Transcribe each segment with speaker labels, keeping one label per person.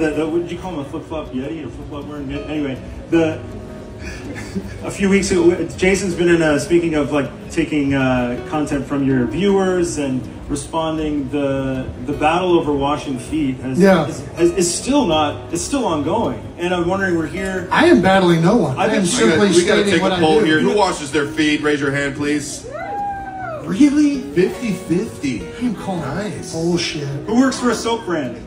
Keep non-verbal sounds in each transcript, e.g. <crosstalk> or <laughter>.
Speaker 1: The, the, what did you call him? A flip flop Yeti? A flip flop wearing Yeti? Anyway, the <laughs> a few weeks ago, Jason's been in a, speaking of like taking uh, content from your viewers and responding. The the battle over washing feet has,
Speaker 2: Yeah.
Speaker 1: is, is, is still not. It's still ongoing, and I'm wondering. We're here.
Speaker 2: I am battling no one. I,
Speaker 1: I've been-
Speaker 2: am
Speaker 1: We
Speaker 2: simply
Speaker 3: we gotta take
Speaker 2: a
Speaker 3: a
Speaker 2: I
Speaker 3: poll here. Who washes their feet? Raise your hand, please.
Speaker 2: Really?
Speaker 3: 50 50.
Speaker 2: I am calling
Speaker 3: Nice.
Speaker 2: bullshit.
Speaker 1: Who works for a soap brand?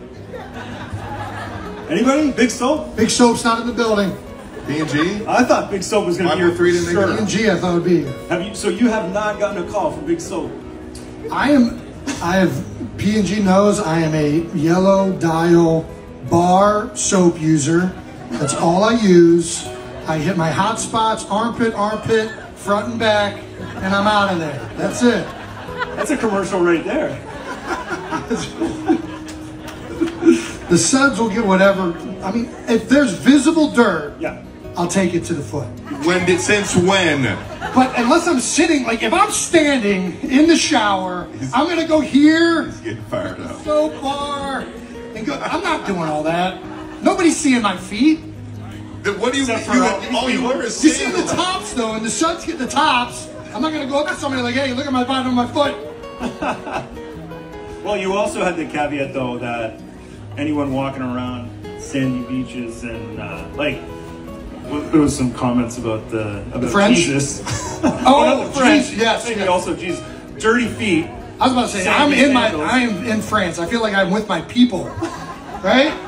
Speaker 1: Anybody? Big Soap?
Speaker 2: Big Soap's not in the building.
Speaker 3: P&G?
Speaker 1: I thought Big Soap was going to be here
Speaker 3: 503
Speaker 1: for
Speaker 3: didn't make
Speaker 1: sure.
Speaker 3: it
Speaker 2: And G, I thought would be.
Speaker 1: Have you? So you have not gotten a call from Big Soap?
Speaker 2: I am. I have. P and G knows I am a yellow dial bar soap user. That's all I use. I hit my hot spots, armpit, armpit, front and back, and I'm out of there. That's it.
Speaker 1: That's a commercial right there. <laughs>
Speaker 2: The suds will get whatever. I mean, if there's visible dirt,
Speaker 1: Yeah.
Speaker 2: I'll take it to the foot.
Speaker 3: When did, since when?
Speaker 2: But unless I'm sitting, like if I'm standing in the shower, I'm gonna go here, He's
Speaker 3: Getting fired up.
Speaker 2: soap bar, and go. I'm not doing all that. Nobody's seeing my feet.
Speaker 3: Then What do you,
Speaker 1: Except for oh,
Speaker 3: you
Speaker 1: all-
Speaker 3: all you wear is
Speaker 2: You see the tops though, and the suds get the tops. I'm not gonna go up to somebody like, "Hey, look at my bottom of my foot." <laughs>
Speaker 1: Well, you also had the caveat though that anyone walking around sandy beaches and uh, like there was some comments about the about
Speaker 2: French?
Speaker 1: Jesus.
Speaker 2: Oh,
Speaker 1: the French.
Speaker 2: Jesus, <laughs> yes,
Speaker 1: maybe
Speaker 2: yes.
Speaker 1: also Jesus. Dirty feet.
Speaker 2: I was about to say I'm in my. I am in France. I feel like I'm with my people, right? <laughs>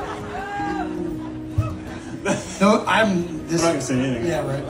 Speaker 2: No, I'm. This,
Speaker 1: I'm not gonna say anything.
Speaker 2: Yeah, right.